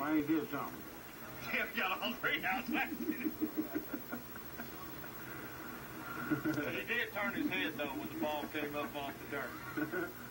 Why ain't here something. Jeff got all three outs last he did turn his head though when the ball came up off the dirt.